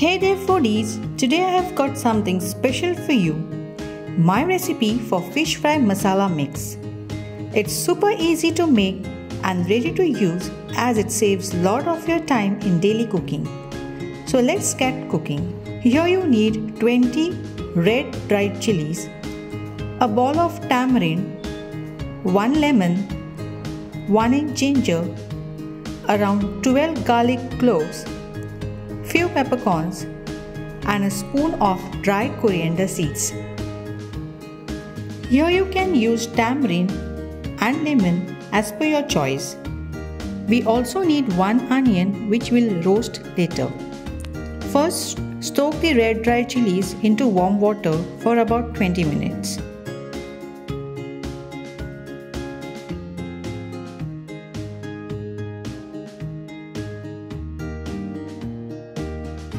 Hey there foodies, today I have got something special for you. My recipe for fish fry masala mix. It's super easy to make and ready to use as it saves lot of your time in daily cooking. So let's get cooking. Here you need 20 red dried chilies, a ball of tamarind, 1 lemon, 1 inch ginger, around 12 garlic cloves, few peppercorns, and a spoon of dried coriander seeds. Here you can use tamarind and lemon as per your choice. We also need one onion which will roast later. First, soak the red dried chilies into warm water for about 20 minutes.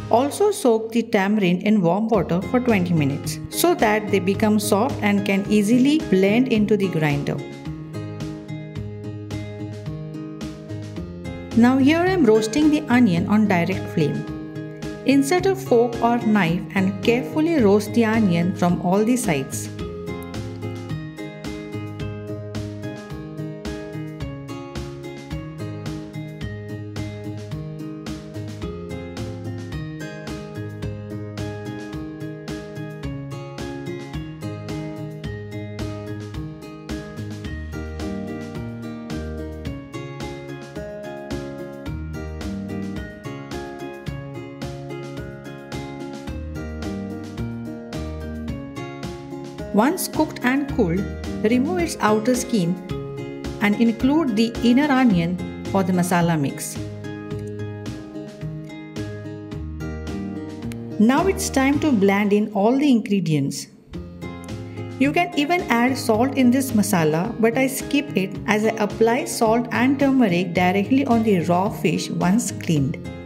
Also soak the tamarind in warm water for 20 minutes so that they become soft and can easily blend into the grinder. Now here I am roasting the onion on direct flame. Insert a fork or knife and carefully roast the onion from all the sides. Once cooked and cooled, remove its outer skin and include the inner onion for the masala mix. Now it's time to blend in all the ingredients. You can even add salt in this masala but I skip it as I apply salt and turmeric directly on the raw fish once cleaned.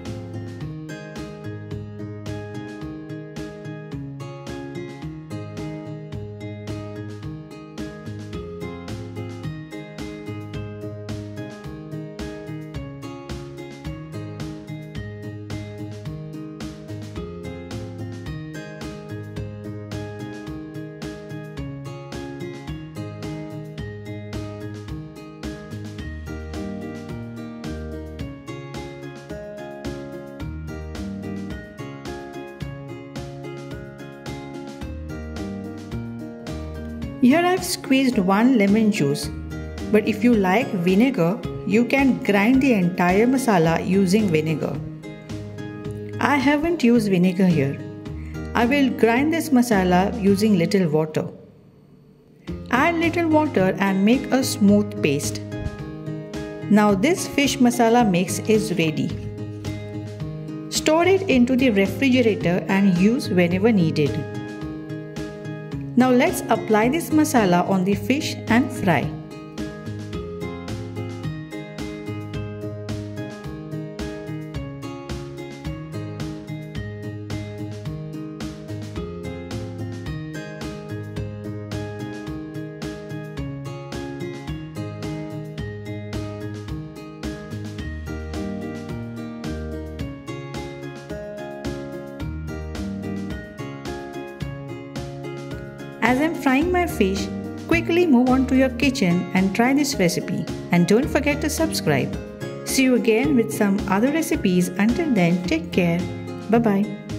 Here I've squeezed one lemon juice, but if you like vinegar, you can grind the entire masala using vinegar. I haven't used vinegar here. I will grind this masala using little water. Add little water and make a smooth paste. Now this fish masala mix is ready. Store it into the refrigerator and use whenever needed. Now let's apply this masala on the fish and fry. As I'm frying my fish, quickly move on to your kitchen and try this recipe. And don't forget to subscribe. See you again with some other recipes. Until then, take care. Bye bye.